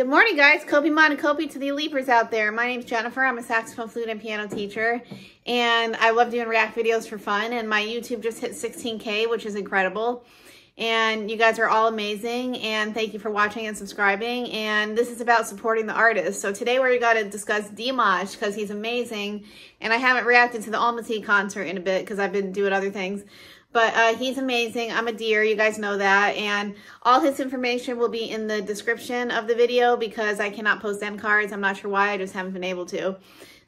Good morning, guys. Kopi Mon and Kopi to the Leapers out there. My name's Jennifer. I'm a saxophone, flute, and piano teacher, and I love doing React videos for fun, and my YouTube just hit 16K, which is incredible. And you guys are all amazing, and thank you for watching and subscribing. And this is about supporting the artist. So today we're going to discuss Dimash, because he's amazing, and I haven't reacted to the Almaty concert in a bit, because I've been doing other things. But uh, he's amazing. I'm a Dear. You guys know that. And all his information will be in the description of the video because I cannot post end cards. I'm not sure why. I just haven't been able to.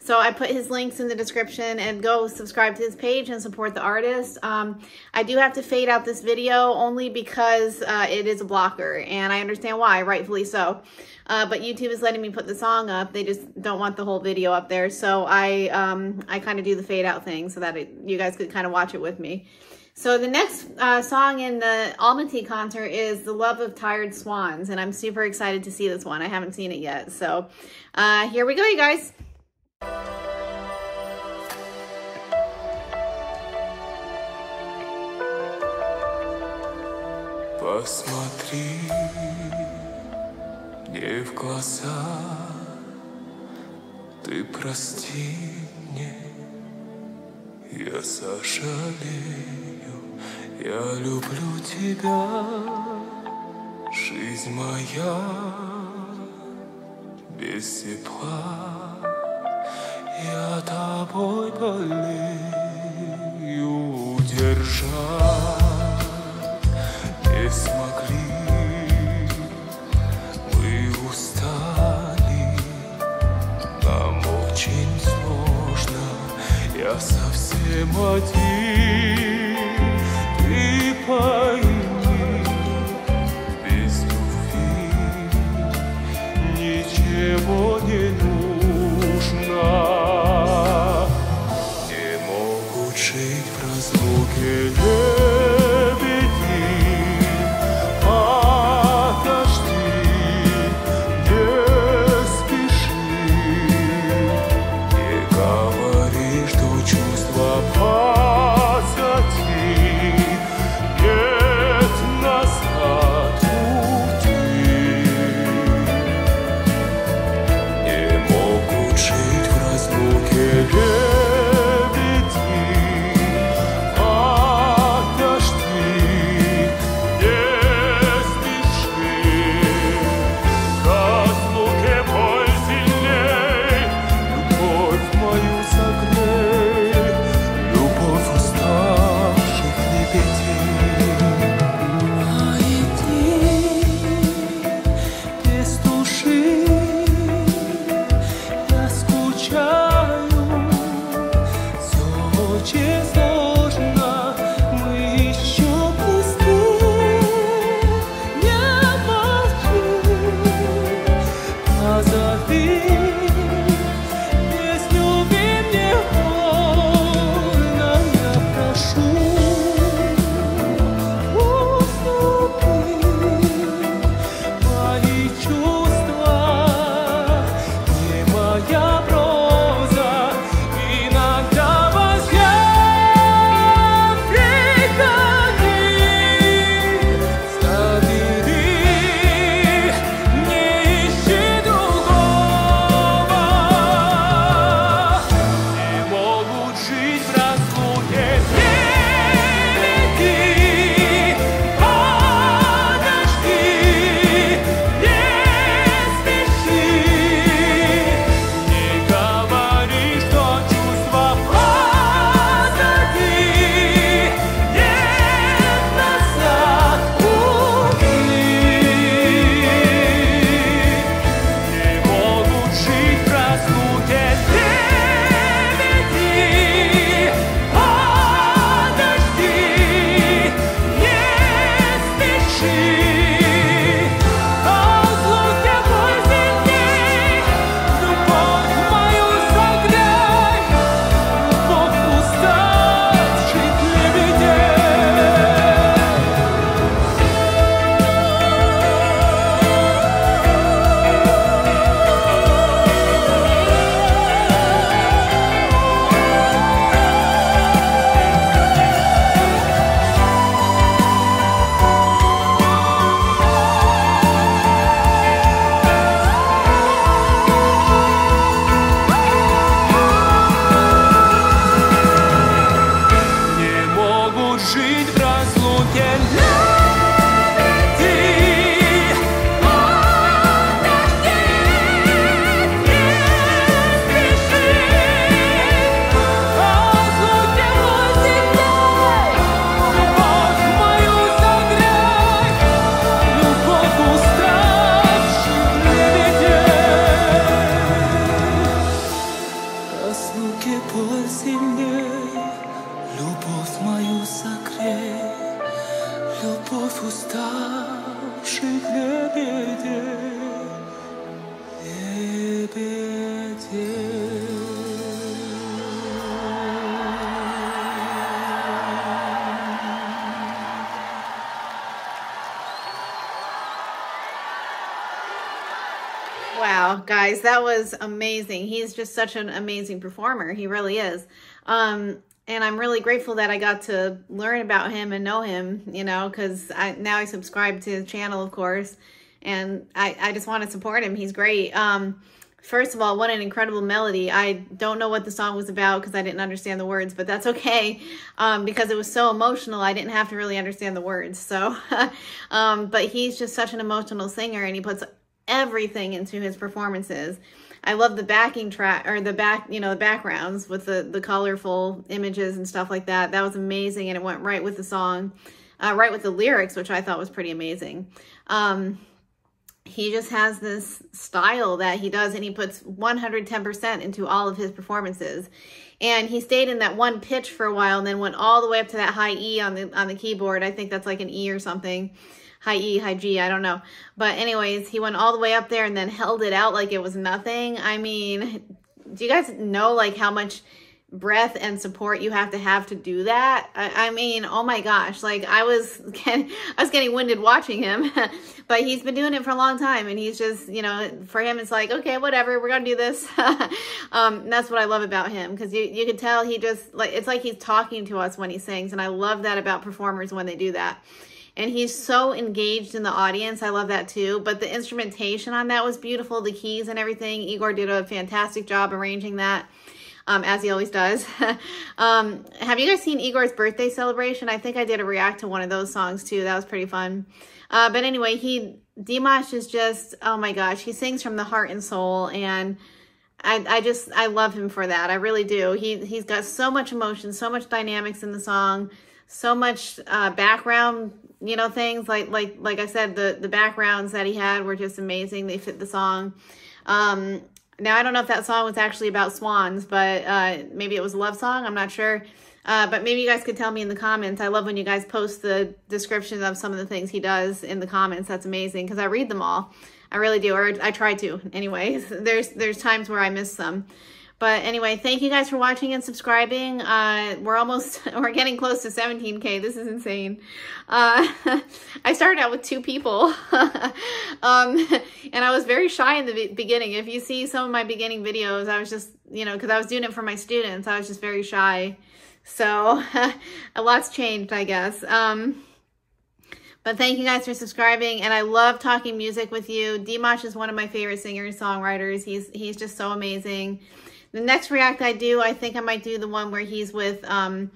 So I put his links in the description and go subscribe to his page and support the artist. Um, I do have to fade out this video only because uh, it is a blocker and I understand why, rightfully so. Uh, but YouTube is letting me put the song up. They just don't want the whole video up there. So I, um, I kind of do the fade out thing so that it, you guys could kind of watch it with me. So the next uh, song in the Almaty concert is The Love of Tired Swans, and I'm super excited to see this one. I haven't seen it yet. So uh, here we go, you guys. Посмотри мне в глаза, ты прости мне, я сожалею. Я люблю тебя, жизнь моя, без тепла. Я тобой болею, Timothy. Wow, guys, that was amazing. He's just such an amazing performer. He really is. Um, and I'm really grateful that I got to learn about him and know him, you know, because I now I subscribe to his channel, of course, and I, I just want to support him. He's great. Um, first of all, what an incredible melody. I don't know what the song was about because I didn't understand the words, but that's okay um, because it was so emotional. I didn't have to really understand the words. So, um, but he's just such an emotional singer and he puts everything into his performances. I love the backing track or the back, you know, the backgrounds with the, the colorful images and stuff like that. That was amazing. And it went right with the song, uh, right with the lyrics, which I thought was pretty amazing. Um, he just has this style that he does and he puts 110% into all of his performances. And he stayed in that one pitch for a while and then went all the way up to that high E on the on the keyboard. I think that's like an E or something high E, high G, I don't know. But anyways, he went all the way up there and then held it out like it was nothing. I mean, do you guys know like how much breath and support you have to have to do that. I, I, mean, oh my gosh, like I was getting, I was getting winded watching him, but he's been doing it for a long time and he's just, you know, for him, it's like, okay, whatever, we're going to do this. um, that's what I love about him. Cause you, you can tell he just like, it's like he's talking to us when he sings. And I love that about performers when they do that and he's so engaged in the audience. I love that too. But the instrumentation on that was beautiful. The keys and everything. Igor did a fantastic job arranging that. Um, as he always does. um, have you guys seen Igor's birthday celebration? I think I did a react to one of those songs too. That was pretty fun. Uh, but anyway, he Dimash is just oh my gosh, he sings from the heart and soul, and I I just I love him for that. I really do. He he's got so much emotion, so much dynamics in the song, so much uh, background you know, things like, like, like I said, the, the backgrounds that he had were just amazing. They fit the song. Um, now I don't know if that song was actually about swans, but, uh, maybe it was a love song. I'm not sure. Uh, but maybe you guys could tell me in the comments. I love when you guys post the descriptions of some of the things he does in the comments. That's amazing because I read them all. I really do, or I try to. Anyways, there's there's times where I miss some. But anyway, thank you guys for watching and subscribing. Uh, we're almost, we're getting close to 17K. This is insane. Uh, I started out with two people. um, and I was very shy in the beginning. If you see some of my beginning videos, I was just, you know, because I was doing it for my students. I was just very shy. So a lot's changed, I guess. Um, but thank you guys for subscribing. And I love talking music with you. Dimash is one of my favorite singers, songwriters. He's, he's just so amazing. The next react I do, I think I might do the one where he's with um,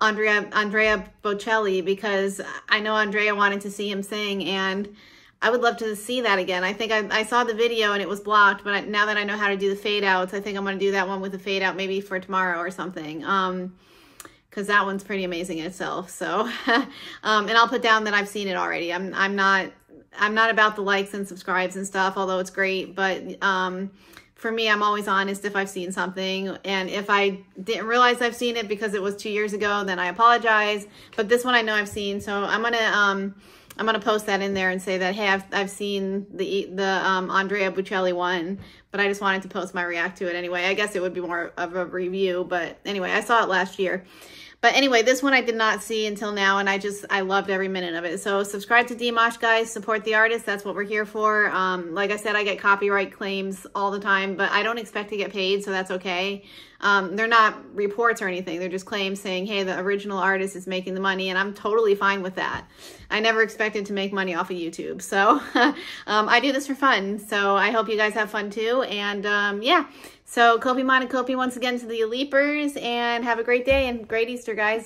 Andrea Andrea Bocelli because I know Andrea wanted to see him sing and I would love to see that again. I think I, I saw the video and it was blocked, but now that I know how to do the fade outs, I think I'm going to do that one with the fade out maybe for tomorrow or something. Um, because that one's pretty amazing in itself. So, um, and I'll put down that I've seen it already. I'm I'm not I'm not about the likes and subscribes and stuff, although it's great. But um, for me, I'm always honest if I've seen something. And if I didn't realize I've seen it because it was two years ago, then I apologize. But this one I know I've seen. So I'm going to, um, I'm going to post that in there and say that, hey, I've, I've seen the, the, um, Andrea Bocelli one, but I just wanted to post my react to it anyway. I guess it would be more of a review, but anyway, I saw it last year. But anyway, this one I did not see until now, and I just, I loved every minute of it. So subscribe to Dimash, guys. Support the artist. That's what we're here for. Um, like I said, I get copyright claims all the time, but I don't expect to get paid, so that's okay. Um, they're not reports or anything. They're just claims saying, hey, the original artist is making the money, and I'm totally fine with that. I never expected to make money off of YouTube. So um, I do this for fun. So I hope you guys have fun too. And um, yeah. So Kopi Mana Kopi once again to the Leapers and have a great day and great Easter, guys.